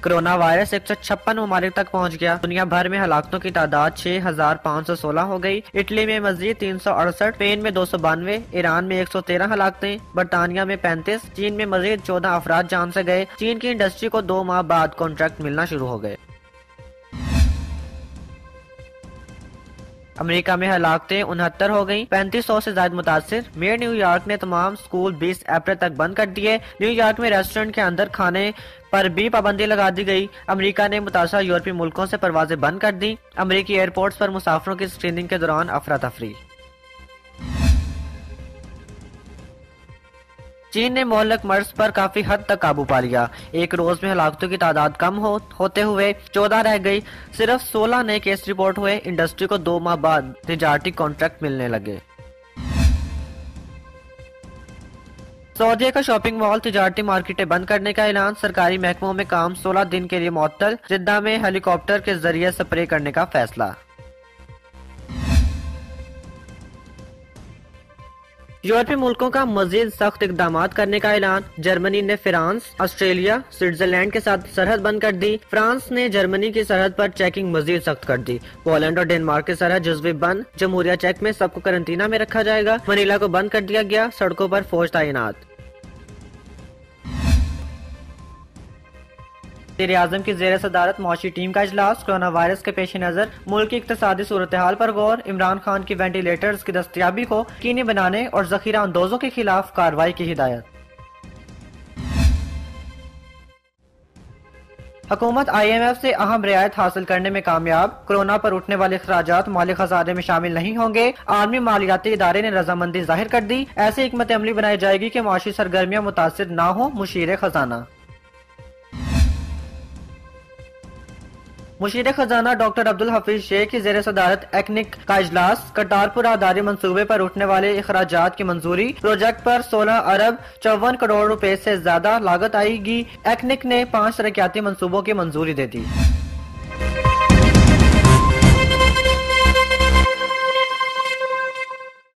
Corona virus ایک سو چھپن ممالک تک پہنچ گیا۔ دنیا بھر میں ہلاکتوں کی تعداد چھ ہزار پانچ سو سولہ ہو گئی۔ اٹلی میں مزید تین سو اڑسٹھ، اسپین میں دو سو بانوے، ایران میں ایک سو تیرہ ہلاکتیں، برطانیہ میں پینتیس، چین میں مزید چودہ افراد جان سے گئے۔ چین کی انڈسٹری کو دو ماہ بعد کانٹریکٹ ملنا شروع ہو گئے۔ امریکہ میں ہلاکتیں انہتر ہو گئیں۔ پینتیس سو سے زائد متاثر۔ میئر نیو یارک نے تمام سکول بیس اپریل تک بند کر دیے۔ نیو یارک میں ریسٹورنٹ کے اندر کھانے پر بھی پابندی لگا دی گئی۔ امریکہ نے متاثرہ یورپی ملکوں سے پروازیں بند کر دی امریکی ایئرپورٹس پر مسافروں کی سکریننگ کے دوران افراتفری۔ چین نے مہلک مرض پر کافی حد تک قابو پا لیا۔ ایک روز میں ہلاکتوں کی تعداد کم ہوتے ہوئے چودہ رہ گئی۔ صرف سولہ نئے کیس رپورٹ ہوئے۔ انڈسٹری کو دو ماہ بعد تجارتی کانٹریکٹ ملنے لگے۔ سعودیہ کا شاپنگ مال تجارتی مارکیٹیں بند کرنے کا اعلان۔ سرکاری محکموں میں کام سولہ دن کے لیے معطل۔ جدہ میں ہیلی کاپٹر کے ذریعے سپرے کرنے کا فیصلہ۔ یورپی ملکوں کا مزید سخت اقدامات کرنے کا اعلان۔ جرمنی نے فرانس، آسٹریلیا، سوئٹزرلینڈ کے ساتھ سرحد بند کر دی۔ فرانس نے جرمنی کی سرحد پر چیکنگ مزید سخت کر دی۔ پولینڈ اور ڈینمارک کی سرحد جزوی بند۔ جمہوریہ چیک میں سب کو کرنٹینہ میں رکھا جائے گا۔ منیلا کو بند کر دیا گیا۔ سڑکوں پر فوج تعینات۔ وزیر اعظم کی زیر صدارت معاشی ٹیم کا اجلاس کرونا وائرس کے پیش نظر، ملک کی اقتصادی صورتحال پر غور، عمران خان کی وینٹیلیٹرز کی دستیابی کو کینی بنانے اور ذخیرہ اندوزوں کے خلاف کاروائی کی ہدایت۔ حکومت آئی ایم ایف سے اہم رعایت حاصل کرنے میں کامیاب، کرونا پر اٹھنے والے اخراجات مالی خزانے میں شامل نہیں ہوں گے۔ عالمی مالیاتی ادارے نے رضامندی ظاہر کر دی۔ ایسے حکمت عملی بنائی جائے گی کہ معاشی سرگرمیاں متاثر نہ ہوں مشیر خزانہ۔ مشیر خزانہ ڈاکٹر عبدالحفیظ شیخ کی زیر صدارت ایکنک کا اجلاس کرتارپور آداری منصوبے پر اٹھنے والے اخراجات کی منظوری پروجیکٹ پر سولہ ارب چون کروڑ روپے سے زیادہ لاگت آئے گی۔ ایکنک نے پانچ ترقیاتی منصوبوں کی منظوری دے دی۔